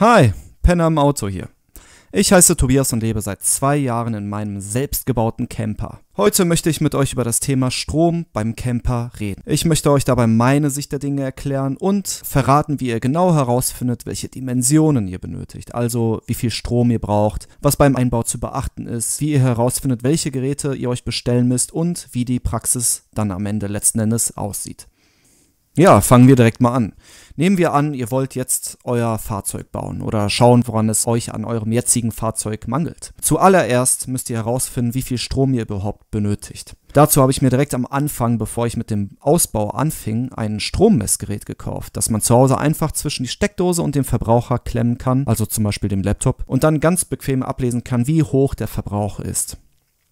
Hi, Penner im Auto hier. Ich heiße Tobias und lebe seit zwei Jahren in meinem selbstgebauten Camper. Heute möchte ich mit euch über das Thema Strom beim Camper reden. Ich möchte euch dabei meine Sicht der Dinge erklären und verraten, wie ihr genau herausfindet, welche Dimensionen ihr benötigt, also wie viel Strom ihr braucht, was beim Einbau zu beachten ist, wie ihr herausfindet, welche Geräte ihr euch bestellen müsst und wie die Praxis dann am Ende letzten Endes aussieht. Ja, fangen wir direkt mal an. Nehmen wir an, ihr wollt jetzt euer Fahrzeug bauen oder schauen, woran es euch an eurem jetzigen Fahrzeug mangelt. Zuallererst müsst ihr herausfinden, wie viel Strom ihr überhaupt benötigt. Dazu habe ich mir direkt am Anfang, bevor ich mit dem Ausbau anfing, ein Strommessgerät gekauft, das man zu Hause einfach zwischen die Steckdose und dem Verbraucher klemmen kann, also zum Beispiel dem Laptop, und dann ganz bequem ablesen kann, wie hoch der Verbrauch ist.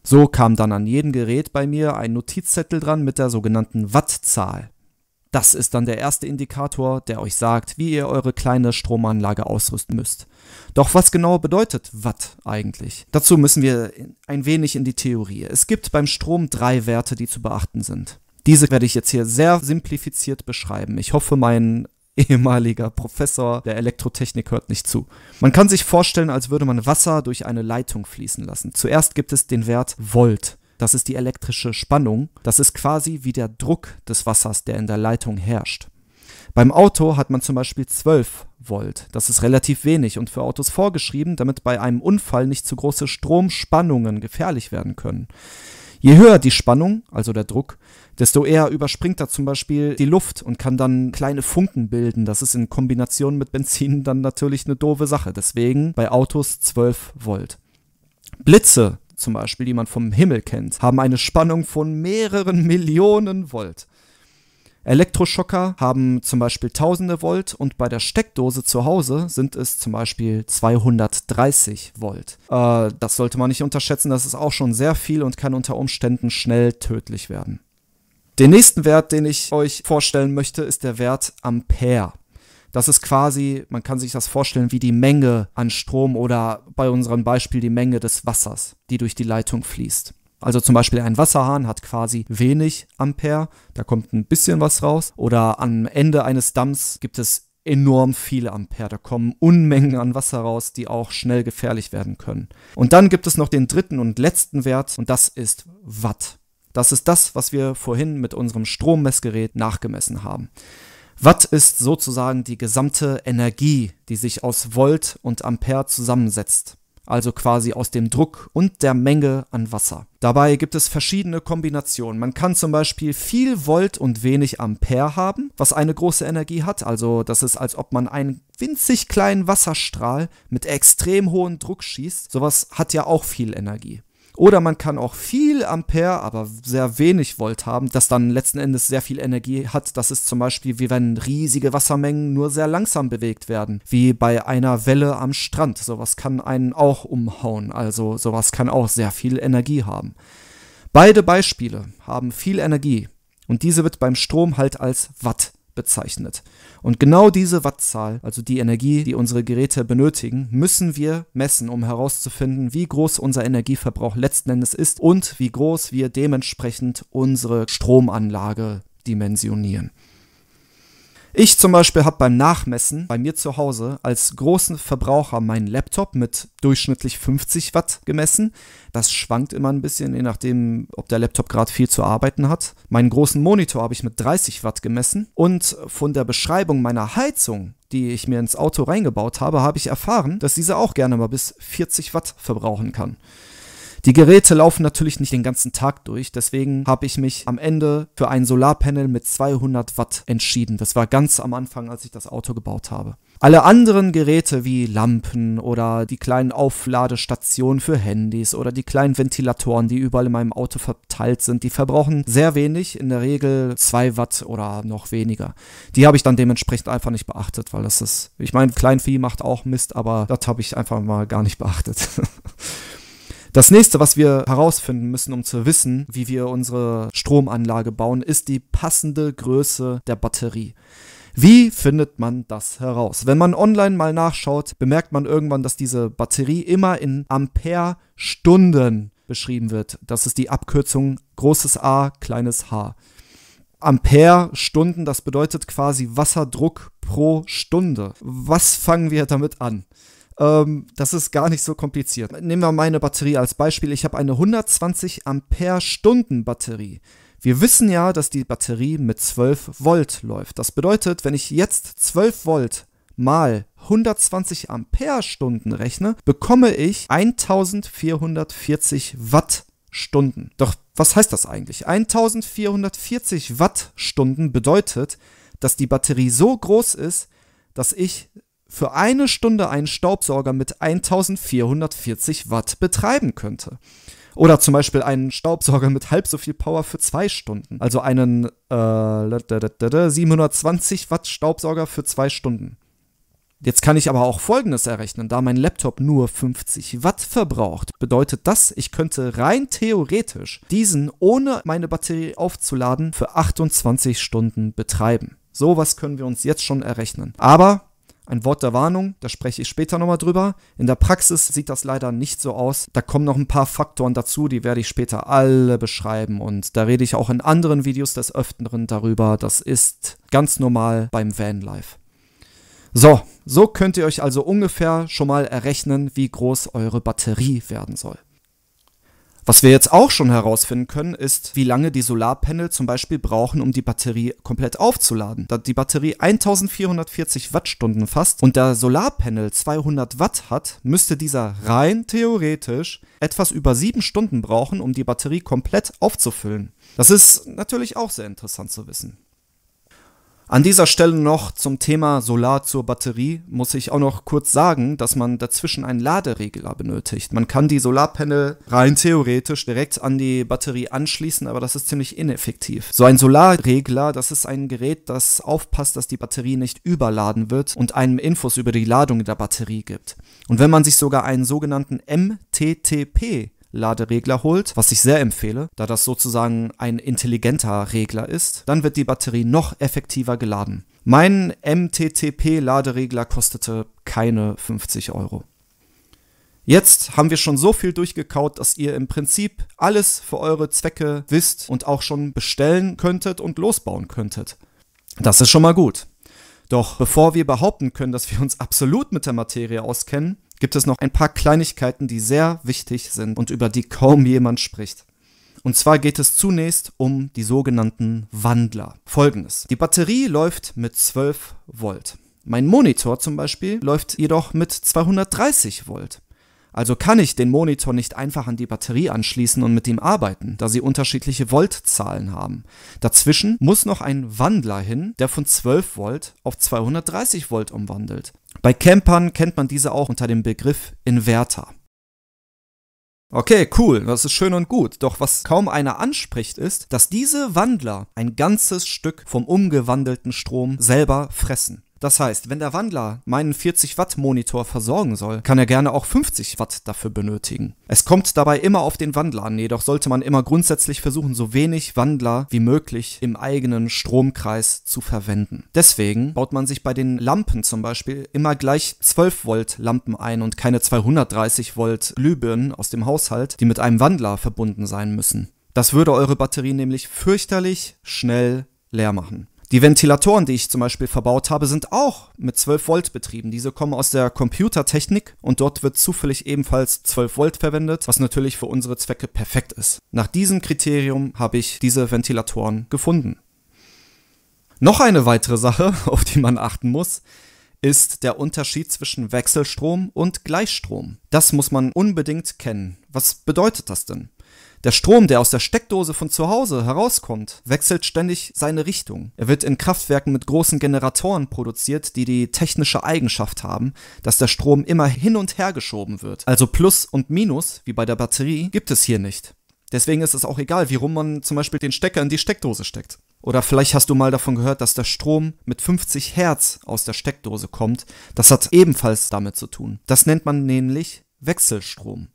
So kam dann an jedem Gerät bei mir ein Notizzettel dran mit der sogenannten Wattzahl. Das ist dann der erste Indikator, der euch sagt, wie ihr eure kleine Stromanlage ausrüsten müsst. Doch was genau bedeutet Watt eigentlich? Dazu müssen wir ein wenig in die Theorie. Es gibt beim Strom drei Werte, die zu beachten sind. Diese werde ich jetzt hier sehr simplifiziert beschreiben. Ich hoffe, mein ehemaliger Professor der Elektrotechnik hört nicht zu. Man kann sich vorstellen, als würde man Wasser durch eine Leitung fließen lassen. Zuerst gibt es den Wert Volt. Das ist die elektrische Spannung. Das ist quasi wie der Druck des Wassers, der in der Leitung herrscht. Beim Auto hat man zum Beispiel 12 Volt. Das ist relativ wenig und für Autos vorgeschrieben, damit bei einem Unfall nicht zu große Stromspannungen gefährlich werden können. Je höher die Spannung, also der Druck, desto eher überspringt er zum Beispiel die Luft und kann dann kleine Funken bilden. Das ist in Kombination mit Benzin dann natürlich eine doofe Sache. Deswegen bei Autos 12 Volt. Blitze zum Beispiel, die man vom Himmel kennt, haben eine Spannung von mehreren Millionen Volt. Elektroschocker haben zum Beispiel tausende Volt und bei der Steckdose zu Hause sind es zum Beispiel 230 Volt. Äh, das sollte man nicht unterschätzen, das ist auch schon sehr viel und kann unter Umständen schnell tödlich werden. Den nächsten Wert, den ich euch vorstellen möchte, ist der Wert Ampere. Das ist quasi, man kann sich das vorstellen, wie die Menge an Strom oder bei unserem Beispiel die Menge des Wassers, die durch die Leitung fließt. Also zum Beispiel ein Wasserhahn hat quasi wenig Ampere, da kommt ein bisschen was raus. Oder am Ende eines Damms gibt es enorm viele Ampere. Da kommen Unmengen an Wasser raus, die auch schnell gefährlich werden können. Und dann gibt es noch den dritten und letzten Wert und das ist Watt. Das ist das, was wir vorhin mit unserem Strommessgerät nachgemessen haben. Watt ist sozusagen die gesamte Energie, die sich aus Volt und Ampere zusammensetzt, also quasi aus dem Druck und der Menge an Wasser. Dabei gibt es verschiedene Kombinationen. Man kann zum Beispiel viel Volt und wenig Ampere haben, was eine große Energie hat. Also das ist, als ob man einen winzig kleinen Wasserstrahl mit extrem hohem Druck schießt. Sowas hat ja auch viel Energie. Oder man kann auch viel Ampere, aber sehr wenig Volt haben, das dann letzten Endes sehr viel Energie hat. Das ist zum Beispiel wie wenn riesige Wassermengen nur sehr langsam bewegt werden, wie bei einer Welle am Strand. Sowas kann einen auch umhauen, also sowas kann auch sehr viel Energie haben. Beide Beispiele haben viel Energie und diese wird beim Strom halt als Watt bezeichnet. Und genau diese Wattzahl, also die Energie, die unsere Geräte benötigen, müssen wir messen, um herauszufinden, wie groß unser Energieverbrauch letzten Endes ist und wie groß wir dementsprechend unsere Stromanlage dimensionieren. Ich zum Beispiel habe beim Nachmessen bei mir zu Hause als großen Verbraucher meinen Laptop mit durchschnittlich 50 Watt gemessen. Das schwankt immer ein bisschen, je nachdem, ob der Laptop gerade viel zu arbeiten hat. Meinen großen Monitor habe ich mit 30 Watt gemessen. Und von der Beschreibung meiner Heizung, die ich mir ins Auto reingebaut habe, habe ich erfahren, dass diese auch gerne mal bis 40 Watt verbrauchen kann. Die Geräte laufen natürlich nicht den ganzen Tag durch, deswegen habe ich mich am Ende für ein Solarpanel mit 200 Watt entschieden. Das war ganz am Anfang, als ich das Auto gebaut habe. Alle anderen Geräte wie Lampen oder die kleinen Aufladestationen für Handys oder die kleinen Ventilatoren, die überall in meinem Auto verteilt sind, die verbrauchen sehr wenig, in der Regel 2 Watt oder noch weniger. Die habe ich dann dementsprechend einfach nicht beachtet, weil das ist, ich meine, Kleinvieh macht auch Mist, aber das habe ich einfach mal gar nicht beachtet. Das nächste, was wir herausfinden müssen, um zu wissen, wie wir unsere Stromanlage bauen, ist die passende Größe der Batterie. Wie findet man das heraus? Wenn man online mal nachschaut, bemerkt man irgendwann, dass diese Batterie immer in Ampere-Stunden beschrieben wird. Das ist die Abkürzung großes A, kleines h. Ampere-Stunden, das bedeutet quasi Wasserdruck pro Stunde. Was fangen wir damit an? Ähm, das ist gar nicht so kompliziert. Nehmen wir meine Batterie als Beispiel. Ich habe eine 120 Ampere-Stunden Batterie. Wir wissen ja, dass die Batterie mit 12 Volt läuft. Das bedeutet, wenn ich jetzt 12 Volt mal 120 Ampere-Stunden rechne, bekomme ich 1440 Wattstunden. Doch was heißt das eigentlich? 1440 Wattstunden bedeutet, dass die Batterie so groß ist, dass ich für eine Stunde einen Staubsauger mit 1440 Watt betreiben könnte. Oder zum Beispiel einen Staubsauger mit halb so viel Power für zwei Stunden. Also einen äh, 720 Watt Staubsauger für zwei Stunden. Jetzt kann ich aber auch Folgendes errechnen. Da mein Laptop nur 50 Watt verbraucht, bedeutet das, ich könnte rein theoretisch diesen ohne meine Batterie aufzuladen für 28 Stunden betreiben. Sowas können wir uns jetzt schon errechnen. Aber ein Wort der Warnung, da spreche ich später nochmal drüber. In der Praxis sieht das leider nicht so aus. Da kommen noch ein paar Faktoren dazu, die werde ich später alle beschreiben. Und da rede ich auch in anderen Videos des Öfteren darüber. Das ist ganz normal beim Vanlife. So, so könnt ihr euch also ungefähr schon mal errechnen, wie groß eure Batterie werden soll. Was wir jetzt auch schon herausfinden können, ist, wie lange die Solarpanel zum Beispiel brauchen, um die Batterie komplett aufzuladen. Da die Batterie 1440 Wattstunden fasst und der Solarpanel 200 Watt hat, müsste dieser rein theoretisch etwas über 7 Stunden brauchen, um die Batterie komplett aufzufüllen. Das ist natürlich auch sehr interessant zu wissen. An dieser Stelle noch zum Thema Solar zur Batterie muss ich auch noch kurz sagen, dass man dazwischen einen Laderegler benötigt. Man kann die Solarpanel rein theoretisch direkt an die Batterie anschließen, aber das ist ziemlich ineffektiv. So ein Solarregler, das ist ein Gerät, das aufpasst, dass die Batterie nicht überladen wird und einem Infos über die Ladung der Batterie gibt. Und wenn man sich sogar einen sogenannten MTTP Laderegler holt, was ich sehr empfehle, da das sozusagen ein intelligenter Regler ist, dann wird die Batterie noch effektiver geladen. Mein MTTP-Laderegler kostete keine 50 Euro. Jetzt haben wir schon so viel durchgekaut, dass ihr im Prinzip alles für eure Zwecke wisst und auch schon bestellen könntet und losbauen könntet. Das ist schon mal gut. Doch bevor wir behaupten können, dass wir uns absolut mit der Materie auskennen, gibt es noch ein paar Kleinigkeiten, die sehr wichtig sind und über die kaum jemand spricht. Und zwar geht es zunächst um die sogenannten Wandler. Folgendes. Die Batterie läuft mit 12 Volt. Mein Monitor zum Beispiel läuft jedoch mit 230 Volt. Also kann ich den Monitor nicht einfach an die Batterie anschließen und mit ihm arbeiten, da sie unterschiedliche Voltzahlen haben. Dazwischen muss noch ein Wandler hin, der von 12 Volt auf 230 Volt umwandelt. Bei Campern kennt man diese auch unter dem Begriff Inverter. Okay, cool, das ist schön und gut. Doch was kaum einer anspricht, ist, dass diese Wandler ein ganzes Stück vom umgewandelten Strom selber fressen. Das heißt, wenn der Wandler meinen 40 Watt Monitor versorgen soll, kann er gerne auch 50 Watt dafür benötigen. Es kommt dabei immer auf den Wandler an, jedoch sollte man immer grundsätzlich versuchen, so wenig Wandler wie möglich im eigenen Stromkreis zu verwenden. Deswegen baut man sich bei den Lampen zum Beispiel immer gleich 12 Volt Lampen ein und keine 230 Volt Glühbirnen aus dem Haushalt, die mit einem Wandler verbunden sein müssen. Das würde eure Batterie nämlich fürchterlich schnell leer machen. Die Ventilatoren, die ich zum Beispiel verbaut habe, sind auch mit 12 Volt betrieben. Diese kommen aus der Computertechnik und dort wird zufällig ebenfalls 12 Volt verwendet, was natürlich für unsere Zwecke perfekt ist. Nach diesem Kriterium habe ich diese Ventilatoren gefunden. Noch eine weitere Sache, auf die man achten muss, ist der Unterschied zwischen Wechselstrom und Gleichstrom. Das muss man unbedingt kennen. Was bedeutet das denn? Der Strom, der aus der Steckdose von zu Hause herauskommt, wechselt ständig seine Richtung. Er wird in Kraftwerken mit großen Generatoren produziert, die die technische Eigenschaft haben, dass der Strom immer hin und her geschoben wird. Also Plus und Minus, wie bei der Batterie, gibt es hier nicht. Deswegen ist es auch egal, wie rum man zum Beispiel den Stecker in die Steckdose steckt. Oder vielleicht hast du mal davon gehört, dass der Strom mit 50 Hertz aus der Steckdose kommt. Das hat ebenfalls damit zu tun. Das nennt man nämlich Wechselstrom.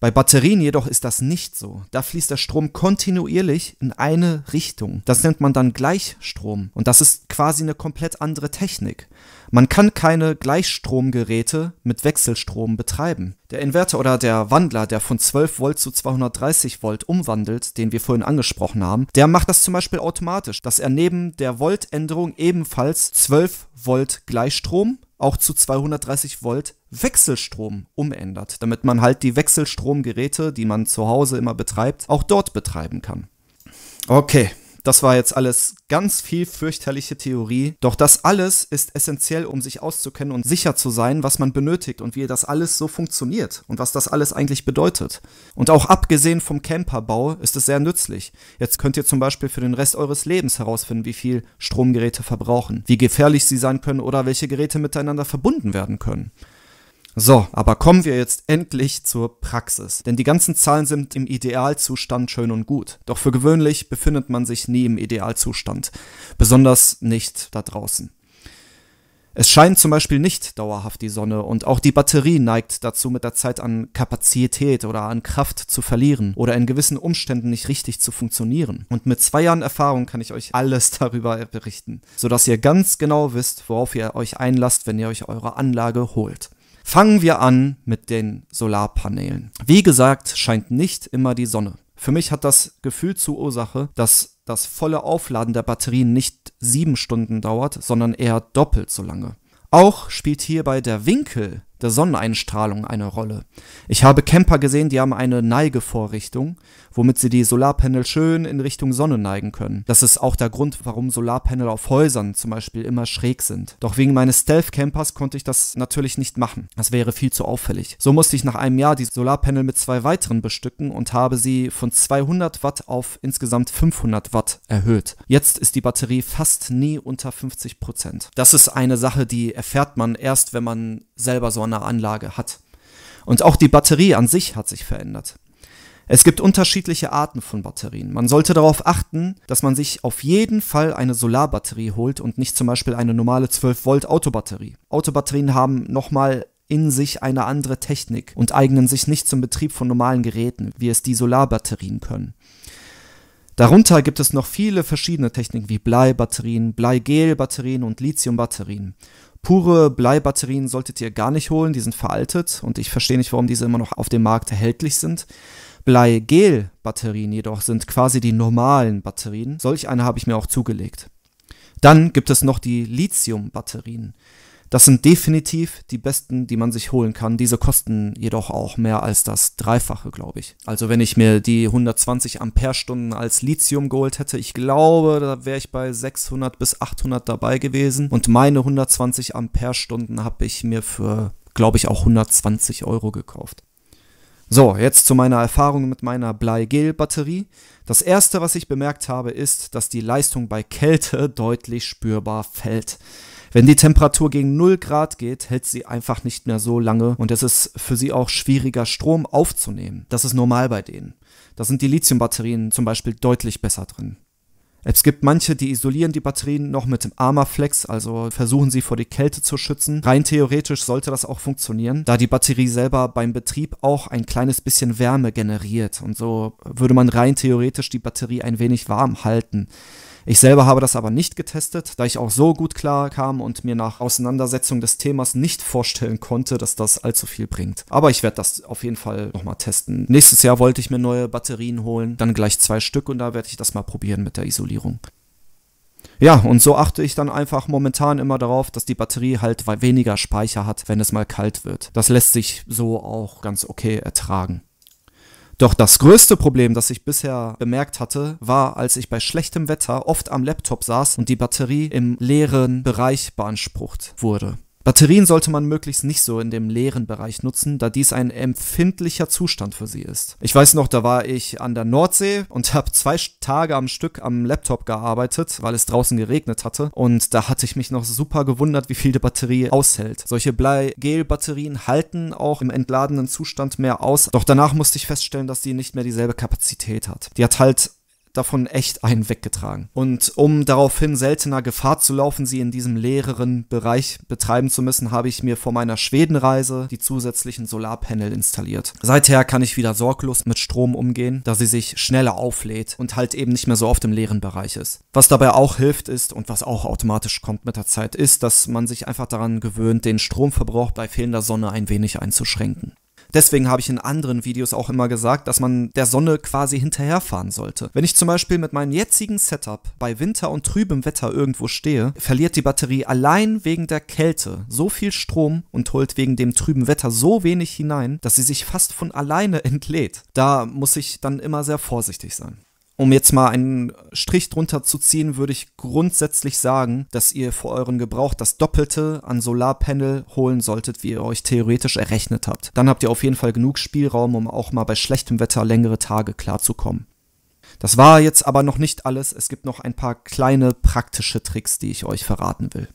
Bei Batterien jedoch ist das nicht so. Da fließt der Strom kontinuierlich in eine Richtung. Das nennt man dann Gleichstrom. Und das ist quasi eine komplett andere Technik. Man kann keine Gleichstromgeräte mit Wechselstrom betreiben. Der Inverter oder der Wandler, der von 12 Volt zu 230 Volt umwandelt, den wir vorhin angesprochen haben, der macht das zum Beispiel automatisch, dass er neben der Voltänderung ebenfalls 12 Volt Gleichstrom auch zu 230 Volt Wechselstrom umändert, damit man halt die Wechselstromgeräte, die man zu Hause immer betreibt, auch dort betreiben kann. Okay, das war jetzt alles ganz viel fürchterliche Theorie. Doch das alles ist essentiell, um sich auszukennen und sicher zu sein, was man benötigt und wie das alles so funktioniert und was das alles eigentlich bedeutet. Und auch abgesehen vom Camperbau ist es sehr nützlich. Jetzt könnt ihr zum Beispiel für den Rest eures Lebens herausfinden, wie viel Stromgeräte verbrauchen, wie gefährlich sie sein können oder welche Geräte miteinander verbunden werden können. So, aber kommen wir jetzt endlich zur Praxis. Denn die ganzen Zahlen sind im Idealzustand schön und gut. Doch für gewöhnlich befindet man sich nie im Idealzustand. Besonders nicht da draußen. Es scheint zum Beispiel nicht dauerhaft die Sonne und auch die Batterie neigt dazu, mit der Zeit an Kapazität oder an Kraft zu verlieren oder in gewissen Umständen nicht richtig zu funktionieren. Und mit zwei Jahren Erfahrung kann ich euch alles darüber berichten, sodass ihr ganz genau wisst, worauf ihr euch einlasst, wenn ihr euch eure Anlage holt. Fangen wir an mit den Solarpanelen. Wie gesagt, scheint nicht immer die Sonne. Für mich hat das Gefühl zur Ursache, dass das volle Aufladen der Batterien nicht sieben Stunden dauert, sondern eher doppelt so lange. Auch spielt hierbei der Winkel der Sonneneinstrahlung eine Rolle. Ich habe Camper gesehen, die haben eine Neigevorrichtung, womit sie die Solarpanel schön in Richtung Sonne neigen können. Das ist auch der Grund, warum Solarpanel auf Häusern zum Beispiel immer schräg sind. Doch wegen meines Stealth-Campers konnte ich das natürlich nicht machen. Das wäre viel zu auffällig. So musste ich nach einem Jahr die Solarpanel mit zwei weiteren bestücken und habe sie von 200 Watt auf insgesamt 500 Watt erhöht. Jetzt ist die Batterie fast nie unter 50 Prozent. Das ist eine Sache, die erfährt man erst, wenn man selber so eine Anlage hat. Und auch die Batterie an sich hat sich verändert. Es gibt unterschiedliche Arten von Batterien. Man sollte darauf achten, dass man sich auf jeden Fall eine Solarbatterie holt und nicht zum Beispiel eine normale 12 Volt Autobatterie. Autobatterien haben nochmal in sich eine andere Technik und eignen sich nicht zum Betrieb von normalen Geräten, wie es die Solarbatterien können. Darunter gibt es noch viele verschiedene Techniken wie Bleibatterien, Bleigel-Batterien und Lithiumbatterien. Pure Bleibatterien solltet ihr gar nicht holen, die sind veraltet und ich verstehe nicht, warum diese immer noch auf dem Markt erhältlich sind. Bleigel-Batterien jedoch sind quasi die normalen Batterien. Solch eine habe ich mir auch zugelegt. Dann gibt es noch die Lithium-Batterien. Das sind definitiv die besten, die man sich holen kann. Diese kosten jedoch auch mehr als das Dreifache, glaube ich. Also wenn ich mir die 120 Ampere-Stunden als Lithium geholt hätte, ich glaube, da wäre ich bei 600 bis 800 dabei gewesen. Und meine 120 Ampere-Stunden habe ich mir für, glaube ich, auch 120 Euro gekauft. So, jetzt zu meiner Erfahrung mit meiner Bleigel-Batterie. Das erste, was ich bemerkt habe, ist, dass die Leistung bei Kälte deutlich spürbar fällt. Wenn die Temperatur gegen 0 Grad geht, hält sie einfach nicht mehr so lange und es ist für sie auch schwieriger, Strom aufzunehmen. Das ist normal bei denen. Da sind die Lithiumbatterien zum Beispiel deutlich besser drin. Es gibt manche, die isolieren die Batterien noch mit dem Armaflex, also versuchen sie vor die Kälte zu schützen. Rein theoretisch sollte das auch funktionieren, da die Batterie selber beim Betrieb auch ein kleines bisschen Wärme generiert und so würde man rein theoretisch die Batterie ein wenig warm halten. Ich selber habe das aber nicht getestet, da ich auch so gut klar kam und mir nach Auseinandersetzung des Themas nicht vorstellen konnte, dass das allzu viel bringt. Aber ich werde das auf jeden Fall nochmal testen. Nächstes Jahr wollte ich mir neue Batterien holen, dann gleich zwei Stück und da werde ich das mal probieren mit der Isolierung. Ja, und so achte ich dann einfach momentan immer darauf, dass die Batterie halt weniger Speicher hat, wenn es mal kalt wird. Das lässt sich so auch ganz okay ertragen. Doch das größte Problem, das ich bisher bemerkt hatte, war, als ich bei schlechtem Wetter oft am Laptop saß und die Batterie im leeren Bereich beansprucht wurde. Batterien sollte man möglichst nicht so in dem leeren Bereich nutzen, da dies ein empfindlicher Zustand für sie ist. Ich weiß noch, da war ich an der Nordsee und habe zwei Tage am Stück am Laptop gearbeitet, weil es draußen geregnet hatte. Und da hatte ich mich noch super gewundert, wie viel die Batterie aushält. Solche Bleigel-Batterien halten auch im entladenen Zustand mehr aus. Doch danach musste ich feststellen, dass die nicht mehr dieselbe Kapazität hat. Die hat halt davon echt einen weggetragen. Und um daraufhin seltener Gefahr zu laufen, sie in diesem leeren Bereich betreiben zu müssen, habe ich mir vor meiner Schwedenreise die zusätzlichen Solarpanel installiert. Seither kann ich wieder sorglos mit Strom umgehen, da sie sich schneller auflädt und halt eben nicht mehr so oft im leeren Bereich ist. Was dabei auch hilft ist und was auch automatisch kommt mit der Zeit, ist, dass man sich einfach daran gewöhnt, den Stromverbrauch bei fehlender Sonne ein wenig einzuschränken. Deswegen habe ich in anderen Videos auch immer gesagt, dass man der Sonne quasi hinterherfahren sollte. Wenn ich zum Beispiel mit meinem jetzigen Setup bei Winter und trübem Wetter irgendwo stehe, verliert die Batterie allein wegen der Kälte so viel Strom und holt wegen dem trüben Wetter so wenig hinein, dass sie sich fast von alleine entlädt. Da muss ich dann immer sehr vorsichtig sein. Um jetzt mal einen Strich drunter zu ziehen, würde ich grundsätzlich sagen, dass ihr für euren Gebrauch das Doppelte an Solarpanel holen solltet, wie ihr euch theoretisch errechnet habt. Dann habt ihr auf jeden Fall genug Spielraum, um auch mal bei schlechtem Wetter längere Tage klarzukommen. Das war jetzt aber noch nicht alles. Es gibt noch ein paar kleine praktische Tricks, die ich euch verraten will.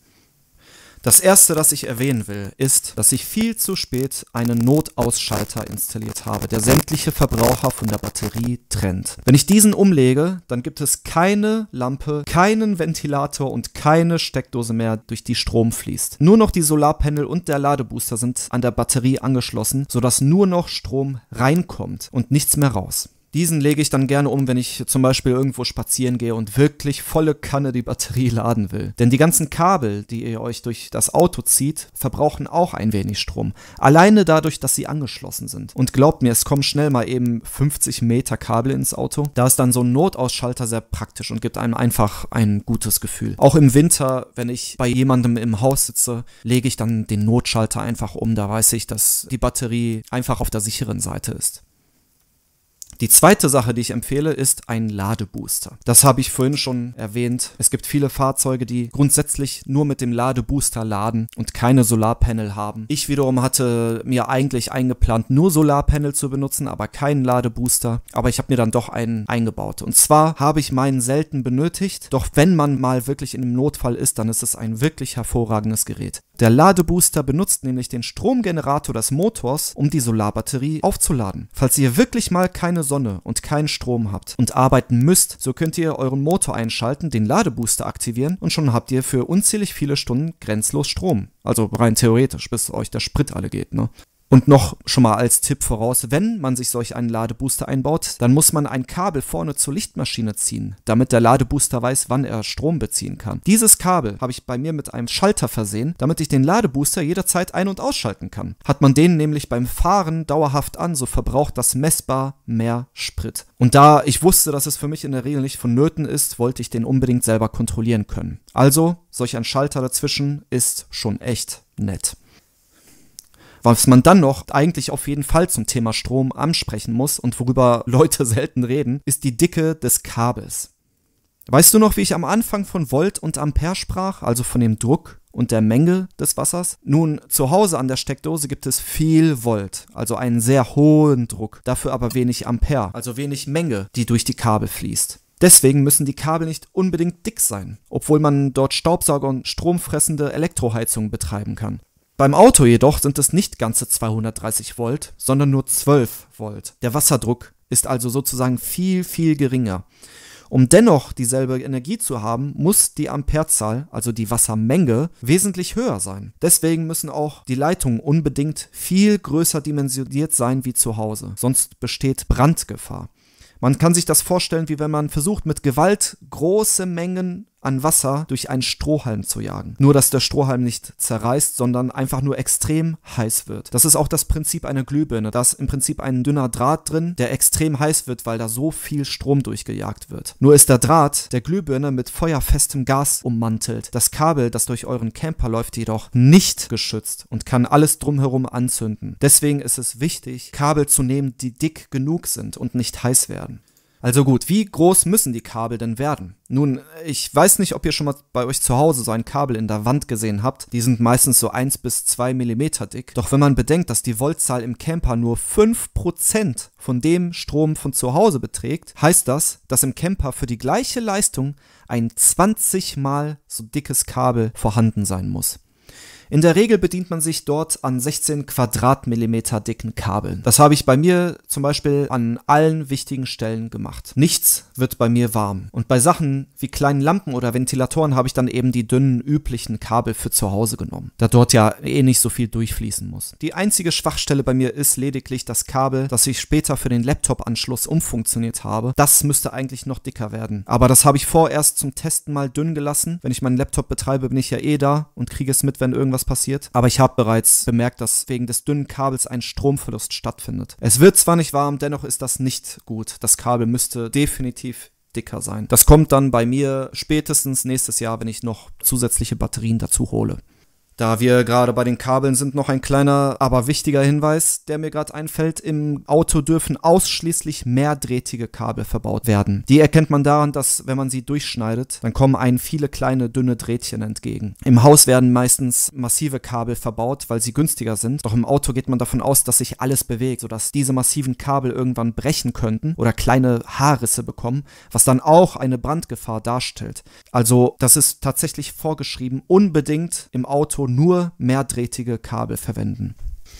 Das erste, das ich erwähnen will, ist, dass ich viel zu spät einen Notausschalter installiert habe, der sämtliche Verbraucher von der Batterie trennt. Wenn ich diesen umlege, dann gibt es keine Lampe, keinen Ventilator und keine Steckdose mehr, durch die Strom fließt. Nur noch die Solarpanel und der Ladebooster sind an der Batterie angeschlossen, sodass nur noch Strom reinkommt und nichts mehr raus. Diesen lege ich dann gerne um, wenn ich zum Beispiel irgendwo spazieren gehe und wirklich volle Kanne die Batterie laden will. Denn die ganzen Kabel, die ihr euch durch das Auto zieht, verbrauchen auch ein wenig Strom. Alleine dadurch, dass sie angeschlossen sind. Und glaubt mir, es kommen schnell mal eben 50 Meter Kabel ins Auto. Da ist dann so ein Notausschalter sehr praktisch und gibt einem einfach ein gutes Gefühl. Auch im Winter, wenn ich bei jemandem im Haus sitze, lege ich dann den Notschalter einfach um. Da weiß ich, dass die Batterie einfach auf der sicheren Seite ist. Die zweite Sache, die ich empfehle, ist ein Ladebooster. Das habe ich vorhin schon erwähnt. Es gibt viele Fahrzeuge, die grundsätzlich nur mit dem Ladebooster laden und keine Solarpanel haben. Ich wiederum hatte mir eigentlich eingeplant, nur Solarpanel zu benutzen, aber keinen Ladebooster. Aber ich habe mir dann doch einen eingebaut. Und zwar habe ich meinen selten benötigt. Doch wenn man mal wirklich in einem Notfall ist, dann ist es ein wirklich hervorragendes Gerät. Der Ladebooster benutzt nämlich den Stromgenerator des Motors, um die Solarbatterie aufzuladen. Falls ihr wirklich mal keine Sonne und keinen Strom habt und arbeiten müsst, so könnt ihr euren Motor einschalten, den Ladebooster aktivieren und schon habt ihr für unzählig viele Stunden grenzlos Strom. Also rein theoretisch, bis euch der Sprit alle geht, ne? Und noch schon mal als Tipp voraus, wenn man sich solch einen Ladebooster einbaut, dann muss man ein Kabel vorne zur Lichtmaschine ziehen, damit der Ladebooster weiß, wann er Strom beziehen kann. Dieses Kabel habe ich bei mir mit einem Schalter versehen, damit ich den Ladebooster jederzeit ein- und ausschalten kann. Hat man den nämlich beim Fahren dauerhaft an, so verbraucht das messbar mehr Sprit. Und da ich wusste, dass es für mich in der Regel nicht vonnöten ist, wollte ich den unbedingt selber kontrollieren können. Also, solch ein Schalter dazwischen ist schon echt nett. Was man dann noch eigentlich auf jeden Fall zum Thema Strom ansprechen muss und worüber Leute selten reden, ist die Dicke des Kabels. Weißt du noch, wie ich am Anfang von Volt und Ampere sprach, also von dem Druck und der Menge des Wassers? Nun, zu Hause an der Steckdose gibt es viel Volt, also einen sehr hohen Druck, dafür aber wenig Ampere, also wenig Menge, die durch die Kabel fließt. Deswegen müssen die Kabel nicht unbedingt dick sein, obwohl man dort Staubsauger und stromfressende Elektroheizungen betreiben kann. Beim Auto jedoch sind es nicht ganze 230 Volt, sondern nur 12 Volt. Der Wasserdruck ist also sozusagen viel, viel geringer. Um dennoch dieselbe Energie zu haben, muss die Amperezahl, also die Wassermenge, wesentlich höher sein. Deswegen müssen auch die Leitungen unbedingt viel größer dimensioniert sein wie zu Hause, sonst besteht Brandgefahr. Man kann sich das vorstellen, wie wenn man versucht, mit Gewalt große Mengen an Wasser durch einen Strohhalm zu jagen. Nur, dass der Strohhalm nicht zerreißt, sondern einfach nur extrem heiß wird. Das ist auch das Prinzip einer Glühbirne. Da ist im Prinzip ein dünner Draht drin, der extrem heiß wird, weil da so viel Strom durchgejagt wird. Nur ist der Draht der Glühbirne mit feuerfestem Gas ummantelt. Das Kabel, das durch euren Camper läuft, jedoch nicht geschützt und kann alles drumherum anzünden. Deswegen ist es wichtig, Kabel zu nehmen, die dick genug sind und nicht heiß werden. Also gut, wie groß müssen die Kabel denn werden? Nun, ich weiß nicht, ob ihr schon mal bei euch zu Hause so ein Kabel in der Wand gesehen habt. Die sind meistens so 1 bis 2 Millimeter dick. Doch wenn man bedenkt, dass die Voltzahl im Camper nur 5% von dem Strom von zu Hause beträgt, heißt das, dass im Camper für die gleiche Leistung ein 20 mal so dickes Kabel vorhanden sein muss. In der Regel bedient man sich dort an 16 Quadratmillimeter dicken Kabeln. Das habe ich bei mir zum Beispiel an allen wichtigen Stellen gemacht. Nichts wird bei mir warm. Und bei Sachen wie kleinen Lampen oder Ventilatoren habe ich dann eben die dünnen üblichen Kabel für zu Hause genommen, da dort ja eh nicht so viel durchfließen muss. Die einzige Schwachstelle bei mir ist lediglich das Kabel, das ich später für den Laptop-Anschluss umfunktioniert habe. Das müsste eigentlich noch dicker werden. Aber das habe ich vorerst zum Testen mal dünn gelassen. Wenn ich meinen Laptop betreibe, bin ich ja eh da und kriege es mit, wenn irgendwas passiert. Aber ich habe bereits bemerkt, dass wegen des dünnen Kabels ein Stromverlust stattfindet. Es wird zwar nicht warm, dennoch ist das nicht gut. Das Kabel müsste definitiv dicker sein. Das kommt dann bei mir spätestens nächstes Jahr, wenn ich noch zusätzliche Batterien dazu hole. Da wir gerade bei den Kabeln sind, noch ein kleiner, aber wichtiger Hinweis, der mir gerade einfällt. Im Auto dürfen ausschließlich mehrdrehtige Kabel verbaut werden. Die erkennt man daran, dass wenn man sie durchschneidet, dann kommen einem viele kleine, dünne Drähtchen entgegen. Im Haus werden meistens massive Kabel verbaut, weil sie günstiger sind. Doch im Auto geht man davon aus, dass sich alles bewegt, sodass diese massiven Kabel irgendwann brechen könnten oder kleine Haarrisse bekommen, was dann auch eine Brandgefahr darstellt. Also das ist tatsächlich vorgeschrieben, unbedingt im Auto nur mehrdrehtige Kabel verwenden.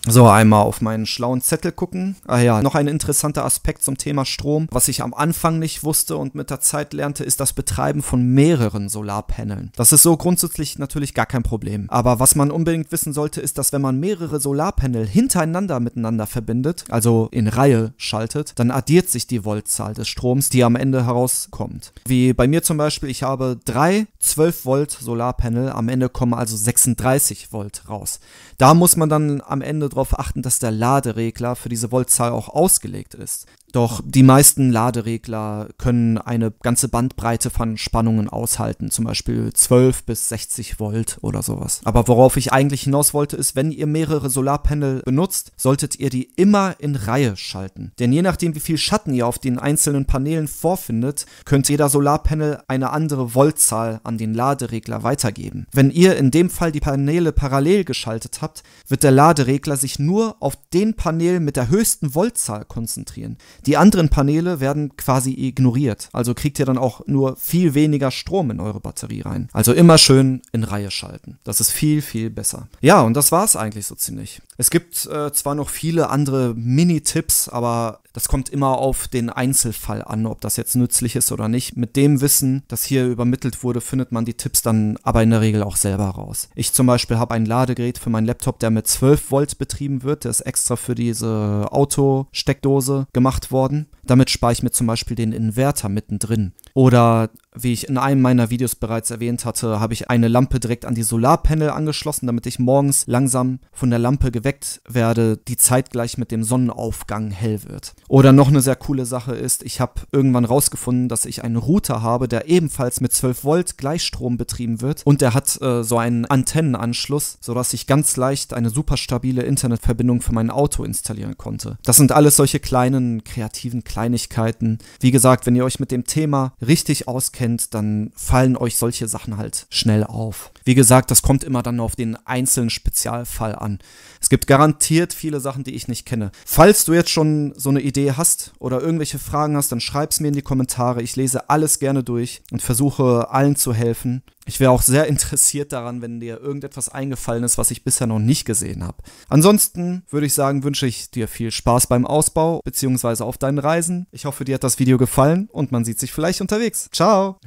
So, einmal auf meinen schlauen Zettel gucken. Ah ja, noch ein interessanter Aspekt zum Thema Strom. Was ich am Anfang nicht wusste und mit der Zeit lernte, ist das Betreiben von mehreren Solarpanelen. Das ist so grundsätzlich natürlich gar kein Problem. Aber was man unbedingt wissen sollte, ist, dass wenn man mehrere Solarpanel hintereinander miteinander verbindet, also in Reihe schaltet, dann addiert sich die Voltzahl des Stroms, die am Ende herauskommt. Wie bei mir zum Beispiel, ich habe drei 12 Volt Solarpanel, am Ende kommen also 36 Volt raus. Da muss man dann am Ende darauf achten, dass der Laderegler für diese Voltzahl auch ausgelegt ist. Doch die meisten Laderegler können eine ganze Bandbreite von Spannungen aushalten, zum Beispiel 12 bis 60 Volt oder sowas. Aber worauf ich eigentlich hinaus wollte, ist, wenn ihr mehrere Solarpanel benutzt, solltet ihr die immer in Reihe schalten. Denn je nachdem, wie viel Schatten ihr auf den einzelnen Paneelen vorfindet, könnte jeder Solarpanel eine andere Voltzahl an den Laderegler weitergeben. Wenn ihr in dem Fall die Paneele parallel geschaltet habt, wird der Laderegler sich nur auf den Panel mit der höchsten Voltzahl konzentrieren. Die anderen Paneele werden quasi ignoriert. Also kriegt ihr dann auch nur viel weniger Strom in eure Batterie rein. Also immer schön in Reihe schalten. Das ist viel, viel besser. Ja, und das war es eigentlich so ziemlich. Es gibt äh, zwar noch viele andere Mini-Tipps, aber das kommt immer auf den Einzelfall an, ob das jetzt nützlich ist oder nicht. Mit dem Wissen, das hier übermittelt wurde, findet man die Tipps dann aber in der Regel auch selber raus. Ich zum Beispiel habe ein Ladegerät für meinen Laptop, der mit 12 Volt betrieben wird. Der ist extra für diese Auto-Steckdose gemacht worden. Damit spare ich mir zum Beispiel den Inverter mittendrin. Oder wie ich in einem meiner Videos bereits erwähnt hatte, habe ich eine Lampe direkt an die Solarpanel angeschlossen, damit ich morgens langsam von der Lampe geweckt werde, die zeitgleich mit dem Sonnenaufgang hell wird. Oder noch eine sehr coole Sache ist, ich habe irgendwann rausgefunden, dass ich einen Router habe, der ebenfalls mit 12 Volt Gleichstrom betrieben wird und der hat äh, so einen Antennenanschluss, sodass ich ganz leicht eine super stabile Internetverbindung für mein Auto installieren konnte. Das sind alles solche kleinen kreativen Kleinigkeiten. Wie gesagt, wenn ihr euch mit dem Thema richtig auskennt, dann fallen euch solche Sachen halt schnell auf. Wie gesagt, das kommt immer dann auf den einzelnen Spezialfall an. Es gibt garantiert viele Sachen, die ich nicht kenne. Falls du jetzt schon so eine Idee hast oder irgendwelche Fragen hast, dann schreib's mir in die Kommentare. Ich lese alles gerne durch und versuche allen zu helfen. Ich wäre auch sehr interessiert daran, wenn dir irgendetwas eingefallen ist, was ich bisher noch nicht gesehen habe. Ansonsten würde ich sagen, wünsche ich dir viel Spaß beim Ausbau bzw. auf deinen Reisen. Ich hoffe, dir hat das Video gefallen und man sieht sich vielleicht unterwegs. Ciao!